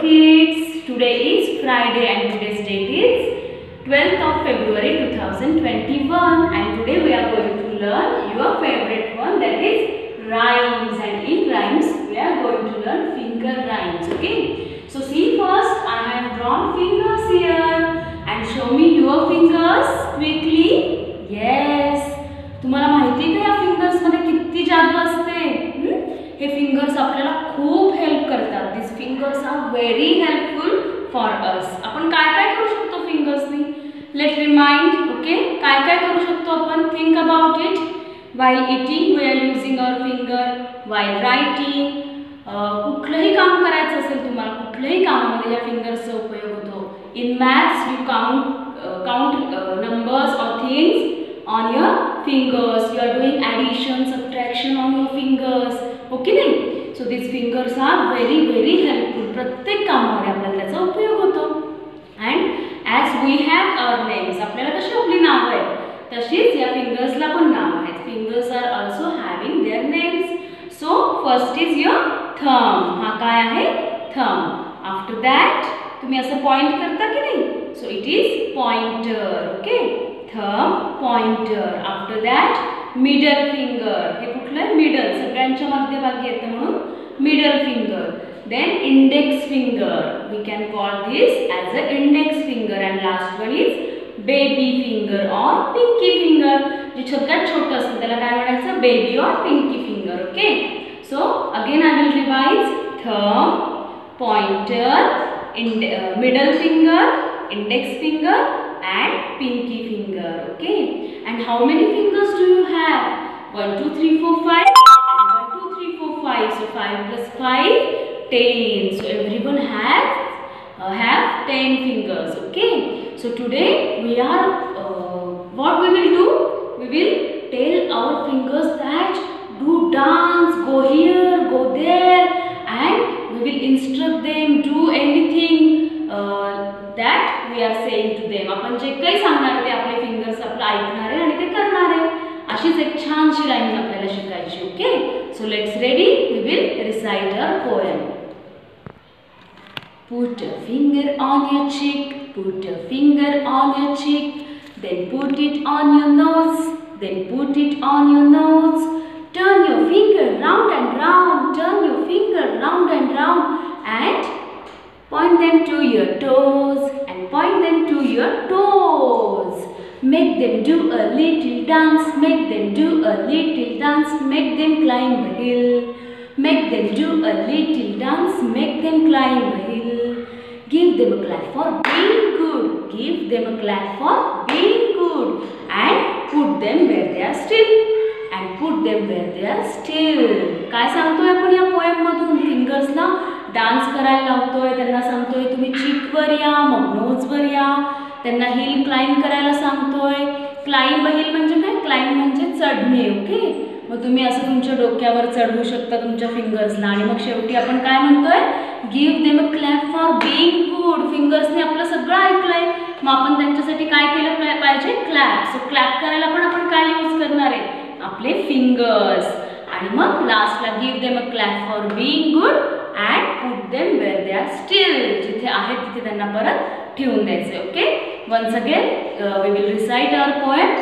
kids. Today is Friday and today's date is 12th of February 2021 and today we are going to learn your favorite one that is rhymes and in rhymes we are going to learn finger rhymes okay. So see first I have fingers are very helpful for us आपण काय काय करू शकतो let remind okay करू think about it eating we are using our finger while writing कुठलंही काम करायचं असेल तुम्हाला कुठल्याही कामामध्ये या फिंगर्सचा उपयोग होतो. In maths you count count numbers or things on your fingers you are doing addition, subtraction on your fingers. Okay नाही so this fingers are very very helpful प्रत्येक कामामध्ये आपल्याला त्याचा उपयोग होतो. And as we have our names आपल्याला कशी आपली नावं आहेत? तशीच या फिंगर्सला पण नाव आहेत. Fingers are also having their names so first is your thumb हा काय आहे? थम आफ्टर दॅट तुम्ही असं पॉइंट करता की नाही? So it is pointer okay thumb pointer after that middle finger हे कुठलं? आहे मिडल सगळ्यांच्या मध्यभागी येतं म्हणून middle finger then index finger we can call this as a index finger and last one is baby finger or Pinky finger जे सगळ्यात छोटं असतं त्याला काय म्हणायचं baby or Pinky finger okay so again I will revise थम pointer इंडे middle finger index finger and pinky finger okay and how many fingers do you have 1 2 3 4 5 and 1 2 3 4 5 so 5 plus 5 10 so everyone has uh, have 10 fingers okay so today we are uh, what we will do we will tell our fingers that do dance go here go there and we will instruct them do anything uh, that we are saying to them आपण जे काही सांगणार ते आपले fingers आपलं ऐकणार आहे आणि ते करणार आहे अशीच एक छानशी लाईन आपल्याला शिकायची okay so let's ready recite a poem. Put a finger on your cheek, put a finger on your cheek, then put it on your nose, then put it on your nose. Turn your finger round and round, turn your finger round and round and point them to your toes and point them to your toes. Make them do a little dance, make them do a little dance, make them climb the hill. Make them do a little dance, make them climb a hill. Give them a clap for being good, give them a clap for being good and put them where they are still. and put them where they are still. काय सांगतोय आपण या poem मधून फिंगर्सला dance करायला लावतोय त्यांना सांगतोय तुम्ही चीकवर या मग नोजवर या त्यांना हिल क्लाइंब करायला सांगतोय क्लाइंब हिल म्हणजे काय क्लाइंब म्हणजे चढणे ओके मग तुम्ही असं तुमच्या डोक्यावर चढवू शकता तुमच्या फिंगर्सला आणि मग शेवटी आपण काय म्हणतोय? Give them a clap for being good फिंगर्सने आपलं सगळं ऐकलंय. मग आपण त्यांच्यासाठी काय केलं पाहिजे? क्लॅप सो क्लॅप करायला पण आपण काय यूज करणार आहे? आपले फिंगर्स आणि मग लास्टला give them a clap for being good and put them where they are still जिथे आहेत तिथे त्यांना परत ठेवून द्यायचे okay once again we will recite our poem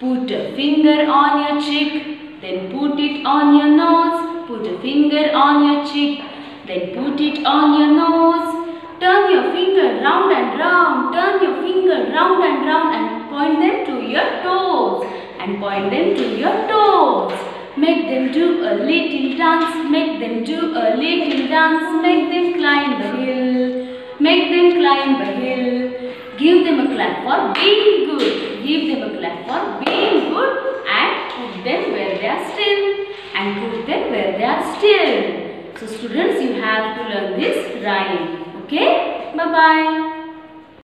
Put a finger on your cheek, then put it on your nose. Put a finger on your cheek, then put it on your nose. Turn your finger round and round. Turn your finger round and round and point them to your toes. And point them to your toes. Make them do a little dance. Make them do a little dance. Make them climb the hill. Make them climb the hill give them a clap for being good. Give them a clap for being good and put them where they are still. And put them where they are still. So students you have to learn this rhyme. Okay? Bye bye